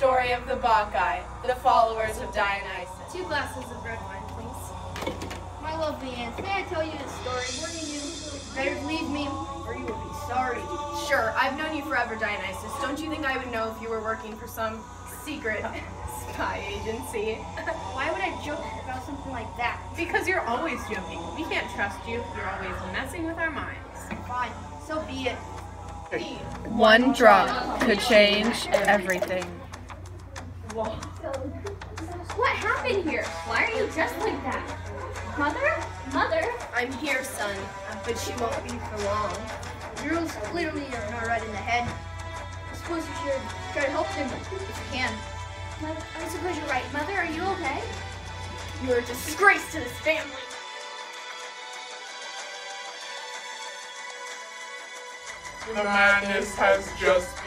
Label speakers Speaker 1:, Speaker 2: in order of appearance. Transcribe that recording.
Speaker 1: story of the Bacchae, the followers of Dionysus.
Speaker 2: Two glasses of red wine, please. My lovely aunt, may I tell you a story? What are you? Better leave me, or you will be sorry.
Speaker 1: Sure, I've known you forever, Dionysus. Don't you think I would know if you were working for some secret spy agency?
Speaker 2: Why would I joke about something like that?
Speaker 3: Because you're always joking. We can't trust you. You're always messing with our minds.
Speaker 2: Fine, so be it.
Speaker 1: One drop could change everything.
Speaker 4: What happened here? Why are you dressed like that? Mother? Mother?
Speaker 2: I'm here, son, but she won't be for long. Girls clearly are not right in the head. I suppose you should try to help them if you can.
Speaker 4: Mother, I suppose you're right. Mother, are you okay?
Speaker 2: You're a disgrace to this family.
Speaker 5: The madness has just begun.